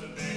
to be.